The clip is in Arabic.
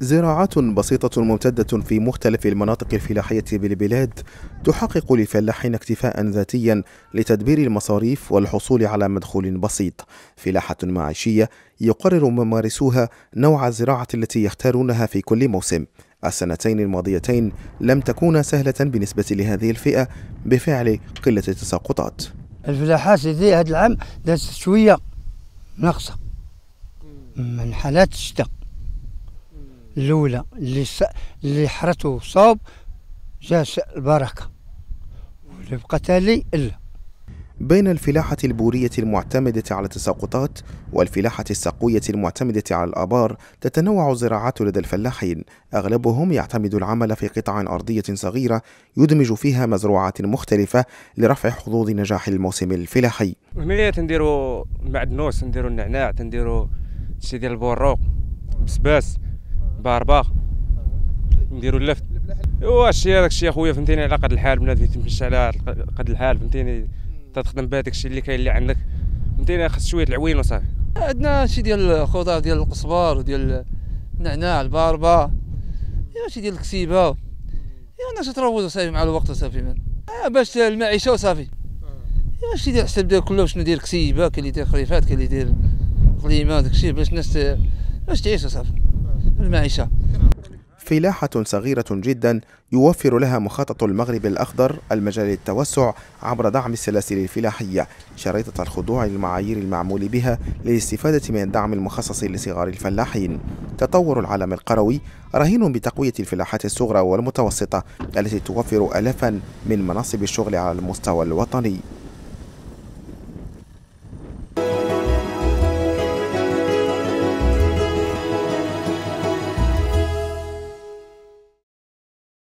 زراعات بسيطة ممتدة في مختلف المناطق الفلاحية بالبلاد تحقق للفلاحين اكتفاء ذاتيا لتدبير المصاريف والحصول على مدخول بسيط. فلاحة معيشية يقرر ممارسوها نوع الزراعة التي يختارونها في كل موسم. السنتين الماضيتين لم تكونا سهلة بالنسبة لهذه الفئة بفعل قلة التساقطات. الفلاحات هذه هذا العام دازت شوية ناقصة من حالات الشتاء. الأولى اللي س... اللي حرته صوب جا البركة. واللي بقى تالي إلا. بين الفلاحة البورية المعتمدة على التساقطات والفلاحة السقوية المعتمدة على الآبار تتنوع الزراعات لدى الفلاحين. أغلبهم يعتمد العمل في قطع أرضية صغيرة يدمج فيها مزروعات مختلفة لرفع حظوظ نجاح الموسم الفلاحي. هنايا تنديروا المعدنوس تنديروا النعناع تنديروا شي ديال البوروق بسباس باربا نديروا اللفت. ايوا الشيء هذاك الشيء أخويا فهمتيني على قد الحال بنادم تمشي على قد الحال فهمتيني؟ تخدم بهذاك الشيء اللي كاين اللي عندك. فهمتيني؟ خاص شوية العوين وصافي. عندنا شي ديال الخضار ديال القزبر وديال النعناع الباربا شي ديال الكسيبة. يا الناس تروض وصافي مع الوقت وصافي. من آه باش المعيشة وصافي. يا شي ديال حسب ديال كله شنو دير كسيبة كاين اللي دير خريفات كاين اللي دير قليمة داكشي باش الناس باش تعيش وصافي. المعيشة. فلاحة صغيرة جدا يوفر لها مخطط المغرب الأخضر المجال للتوسع عبر دعم السلاسل الفلاحية شريطة الخضوع للمعايير المعمول بها للاستفادة من الدعم المخصص لصغار الفلاحين. تطور العالم القروي رهين بتقوية الفلاحات الصغرى والمتوسطة التي توفر ألفا من مناصب الشغل على المستوى الوطني.